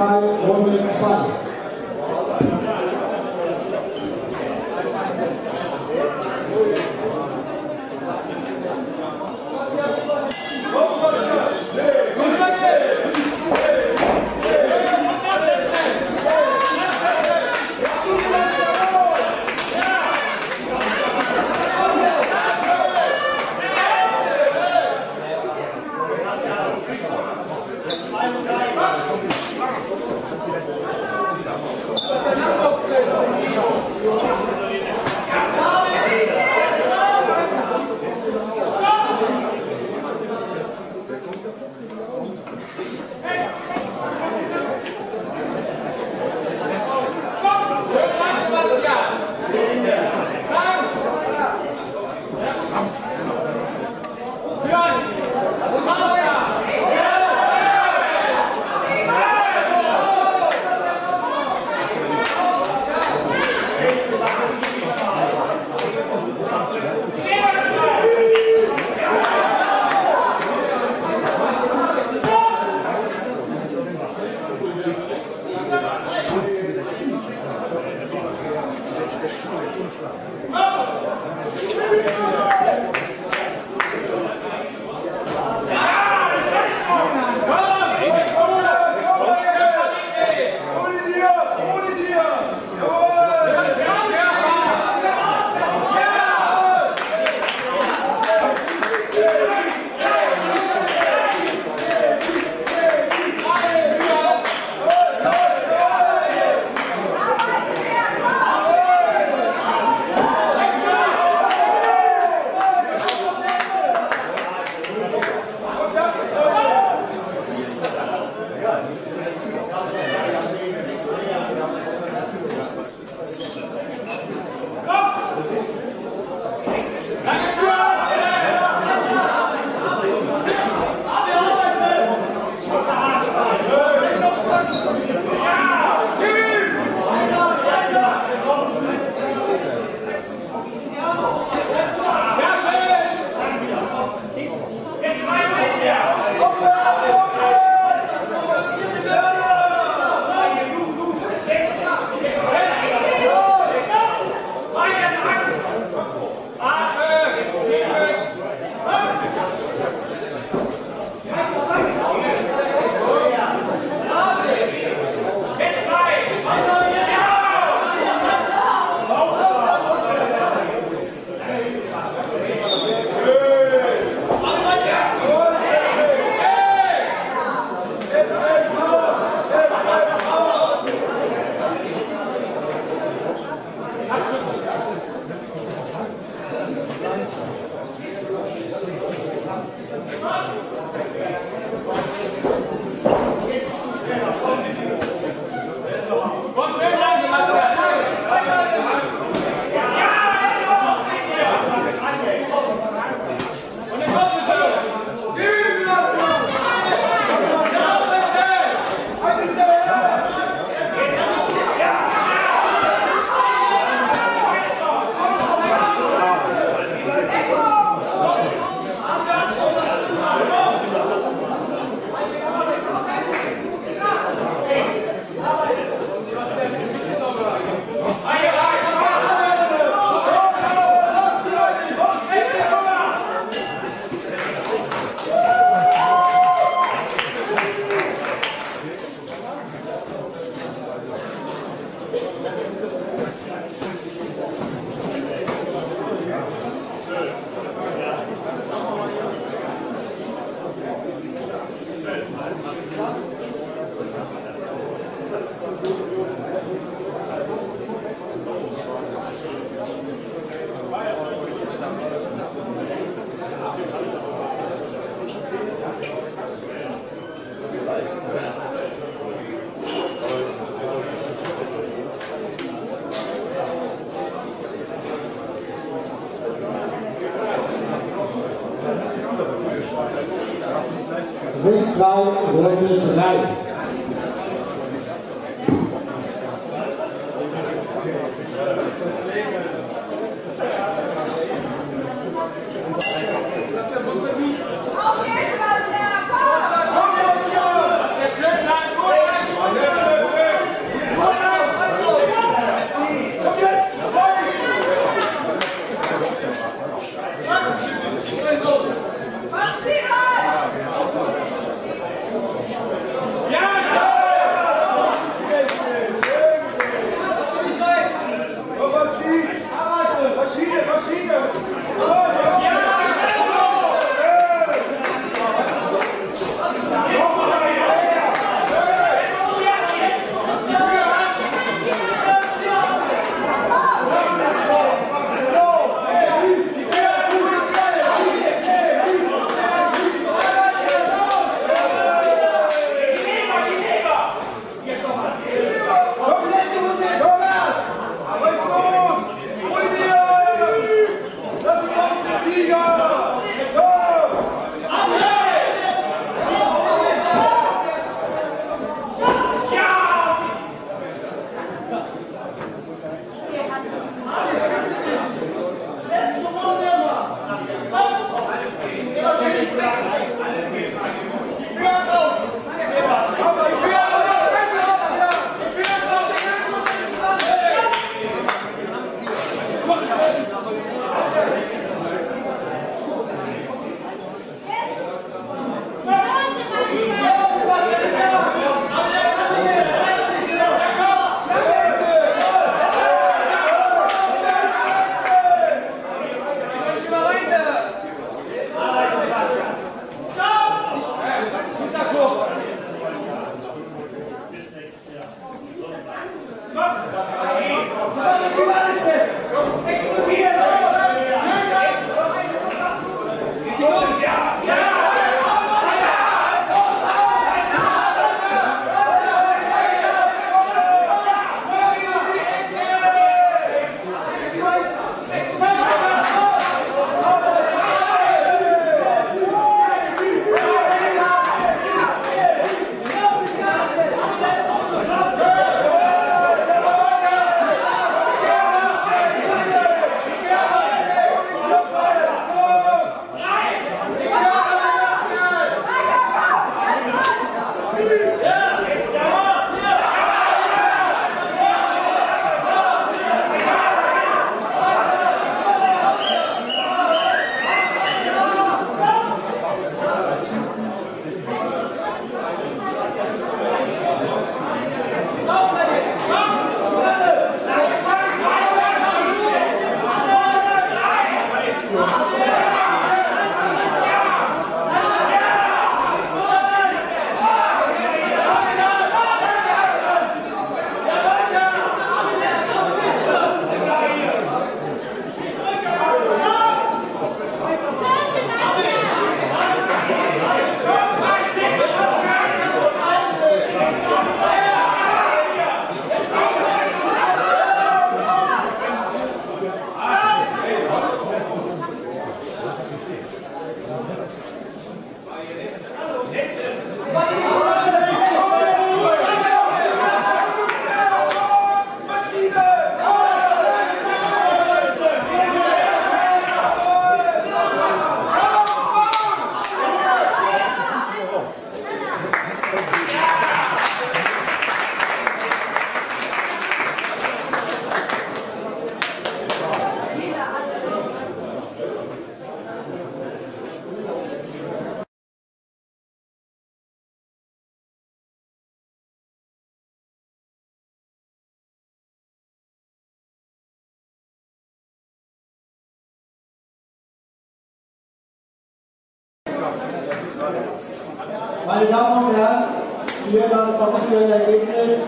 I one minute spot. Mai Royal Life. Thank you. Meine Damen und Herren, hier das offizielle Ergebnis.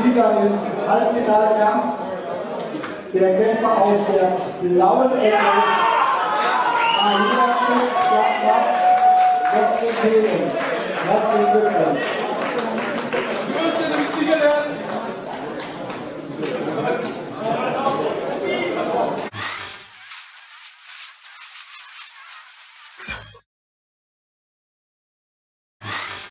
Sieger im Halbfinalkampf. Der Kämpfer aus der blauen Ecke. Götze Thelen. Herzlichen Glückwunsch.